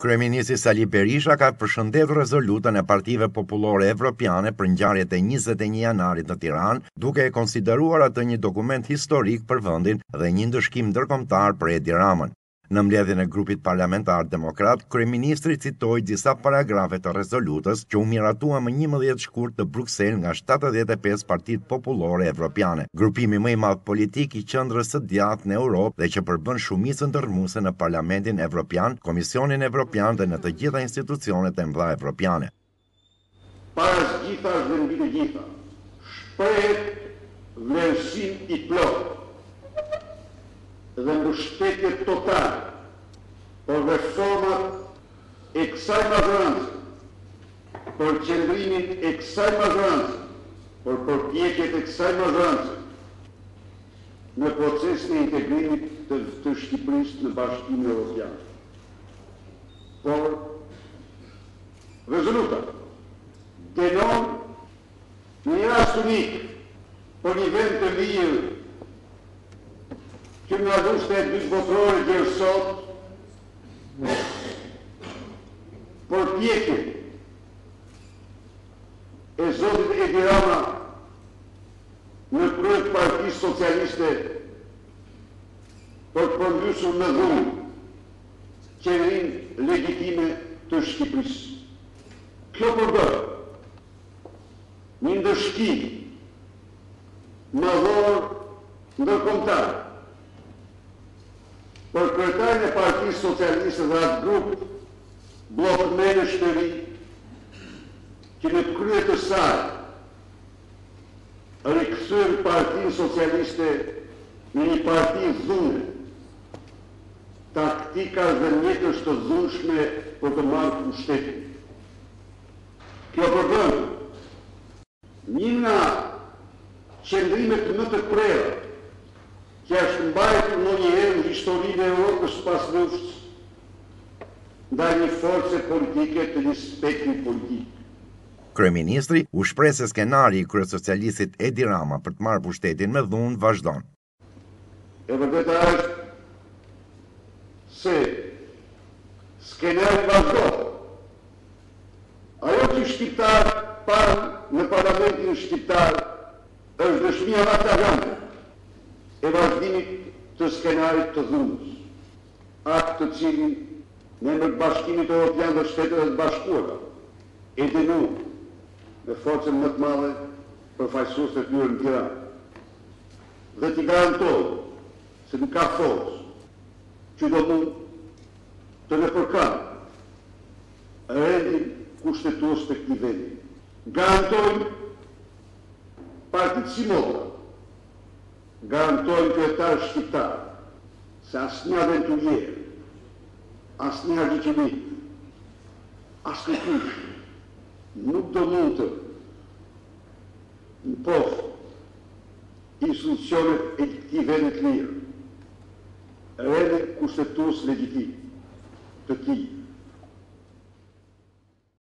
Kryeministri Sali Berisha ka përshëndetur rezolutën e partive popullore evropiane për ngjarjet e njëzet e një janarit në Tiranë, duke e konsideruar atë një dokument historik për vendin dhe një ndëshkim ndërkombëtar për Edi Ramën. Në mbledhjen e grupit parlamentar demokrat, kryeministri citoi disa paragrafe të rezolutës që u miratuan më njëmbëdhjetë shkurt në Bruksel nga shtatëdhjetë e pesë partitë popullore evropiane, grupimi më i madh politik i qendrës së djathtë në Europë dhe që përbën shumicën dërrmuese në Parlamentin Evropian, Komisionin Evropian dhe në të gjitha institucionet e mëdha evropiane. Para së gjithash dhe mbi të gjitha, shprehet vlerësim i plotë dhe mbështetje totale për reformat e kësaj mazhorance, për qëndrimin e kësaj mazhorance, për përpjekjet e kësaj mazhorance në procesin e integrimit të të Shqipërisë në Bashkimin Europian. Por, rezoluta dënon në një rast unik për një vend të lirë që nga Lufta e Dytë Botërore deri sot përpjekjen e zotit Edi Rama në krye të Partisë Socialiste për të përmbysur me dhunë qeverinë legjitime të Shqipërisë. Kjo përbën një ndëshkim madhor ndërkombëtar Për kryetarin e Partisë Socialiste dhe atë grup bllokmenësh të rinj, që në krye të saj rikthyen Partinë Socialiste në një parti dhune, taktikash dhe mjetesh të dhunshme për të marrë pushtetin. Kjo përbën. Një nga qëndrimet më të prera që është mbajtur ndonjëherë në historinë e Europës pas luftës ndaj një force politike të një spektri politik. Kryeministri u shpreh se skenari i kryesocialistit Edi Rama për të marrë pushtetin me dhunë vazhdon. E vërteta është se skenari vazhdon. Ajo që shqiptarët panë në parlamentin shqiptar është dëshmia më flagrante e vazhdimit të skenarit të dhunës, akt të cilin në emër të Bashkimit Evropian dhe Shteteve të Bashkuara e dënuan me forcën më të madhe përfaqësuesit e tyre në Tiranë. dhe t'i garantojmë se nuk ka forcë që do mund të nëpërkëmbë rendin kushtetues të këtij vendi. Garantojmë partitë simotra, garantojmë kryetarët shqiptarë se asnjë aventurier, asnjë axhamillëk, askërkush nuk do mund të Mposhtë institucionet e këtij vendi të lirë, rendin kushtetues legjitim të tij,